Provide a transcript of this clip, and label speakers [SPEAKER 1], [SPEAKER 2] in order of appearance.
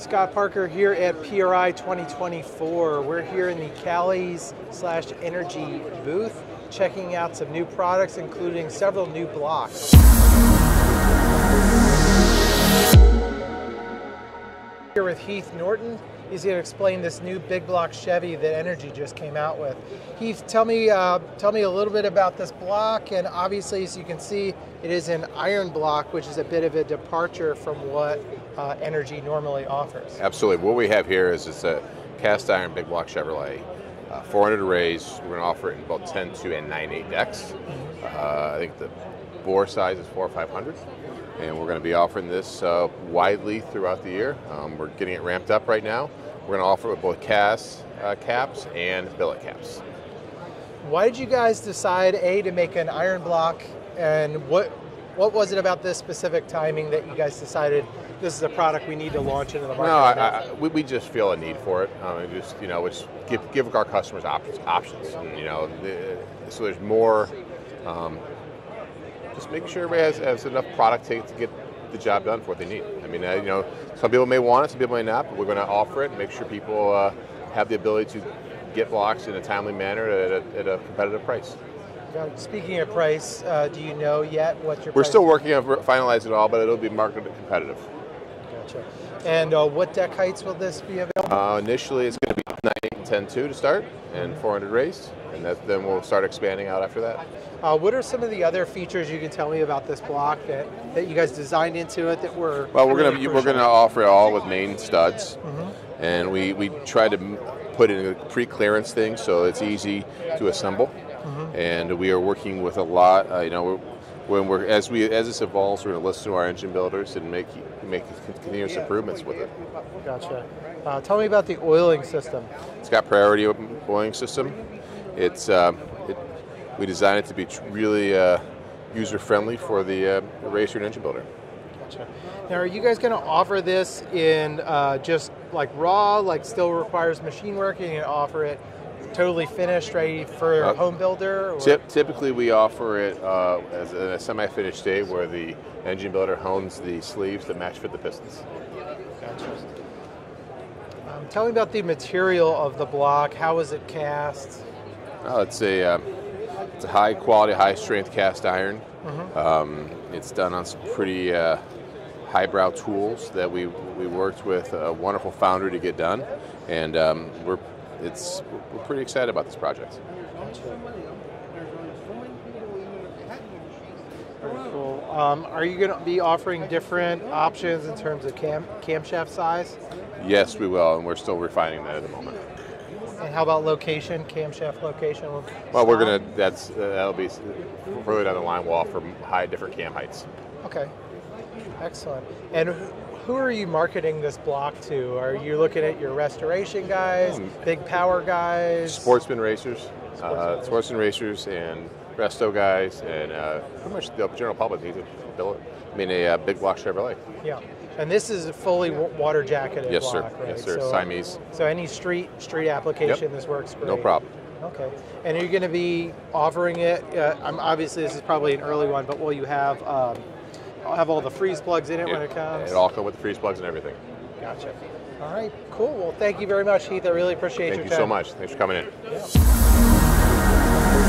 [SPEAKER 1] Scott Parker here at PRI 2024. We're here in the Callies slash Energy booth, checking out some new products, including several new blocks. Here with Heath Norton. He's going to explain this new big block Chevy that Energy just came out with. Heath, tell me, uh, tell me a little bit about this block. And obviously, as you can see, it is an iron block, which is a bit of a departure from what uh, Energy normally offers.
[SPEAKER 2] Absolutely. What we have here is it's a cast iron big block Chevrolet. Uh, 400 arrays. We're going to offer it in both 10.2 and 9.8 decks. Mm-hmm. Uh, I think the bore size is 4 or 500 and we're going to be offering this uh, widely throughout the year. Um, we're getting it ramped up right now. We're going to offer it with both cast uh, caps and billet caps.
[SPEAKER 1] Why did you guys decide a to make an iron block, and what what was it about this specific timing that you guys decided this is a product we need to launch into the market?
[SPEAKER 2] No, I, I, we, we just feel a need for it. Um, just you know, just give give our customers options. Options, and, you know, the, so there's more. Um, just make sure everybody has, has enough product to, to get the job done for what they need. I mean, uh, you know, some people may want it, some people may not, but we're going to offer it and make sure people uh, have the ability to get blocks in a timely manner at a, at a competitive price.
[SPEAKER 1] Speaking of price, uh, do you know yet what your?
[SPEAKER 2] We're still working on finalizing it all, but it'll be market competitive.
[SPEAKER 1] Gotcha. And uh, what deck heights will this be available?
[SPEAKER 2] Uh, initially, it's going to be 9, 8, and 10 2 to start, and 400 race, and that, then we'll start expanding out after that.
[SPEAKER 1] Uh, what are some of the other features you can tell me about this block that, that you guys designed into it that were?
[SPEAKER 2] Well, we're gonna we're gonna offer it all with main studs, mm-hmm. and we we try to put in a pre-clearance thing so it's easy to assemble, mm-hmm. and we are working with a lot. Uh, you know, when we're as we as this evolves, we're going to listen to our engine builders and make make continuous improvements with it.
[SPEAKER 1] Gotcha. Uh, tell me about the oiling system.
[SPEAKER 2] It's got priority oiling system. It's uh, it, we designed it to be really uh, user friendly for the, uh, racer and engine builder.
[SPEAKER 1] Gotcha. Now, are you guys going to offer this in uh, just like raw, like still requires machine working, and offer it totally finished, ready for a uh, home builder?
[SPEAKER 2] Tip, typically, we offer it uh, as a semi-finished state where the engine builder hones the sleeves that match fit the pistons.
[SPEAKER 1] Gotcha. Um, tell me about the material of the block. How is it cast?
[SPEAKER 2] Oh, it's a uh, it's a high quality, high strength cast iron. Mm-hmm. Um, it's done on some pretty uh, highbrow tools that we we worked with a wonderful foundry to get done, and um, we're it's we're pretty excited about this project.
[SPEAKER 1] Very cool. Um, are you going to be offering different options in terms of cam camshaft size?
[SPEAKER 2] Yes, we will, and we're still refining that at the moment.
[SPEAKER 1] And how about location, camshaft location?
[SPEAKER 2] Well, we're gonna. That's uh, that'll be further down the line. We'll offer high different cam heights.
[SPEAKER 1] Okay, excellent. And who are you marketing this block to? Are you looking at your restoration guys, mm. big power guys,
[SPEAKER 2] sportsman racers, sportsman, uh, sportsman racers, and resto guys, and uh, pretty much the general public needs a billet. I mean, a uh, big block Chevrolet.
[SPEAKER 1] Yeah. And this is a fully water jacketed
[SPEAKER 2] yes,
[SPEAKER 1] block,
[SPEAKER 2] sir.
[SPEAKER 1] right?
[SPEAKER 2] Yes, sir. So, Siamese.
[SPEAKER 1] So any street street application, yep. this works great.
[SPEAKER 2] No problem.
[SPEAKER 1] Okay. And are you going to be offering it? Uh, obviously, this is probably an early one, but will you have um, have all the freeze plugs in it, it when it comes?
[SPEAKER 2] It all comes with the freeze plugs and everything.
[SPEAKER 1] Gotcha. All right. Cool. Well, thank you very much, Heath. I really appreciate
[SPEAKER 2] thank time.
[SPEAKER 1] Thank
[SPEAKER 2] you so much. Thanks for coming in.
[SPEAKER 1] Yeah.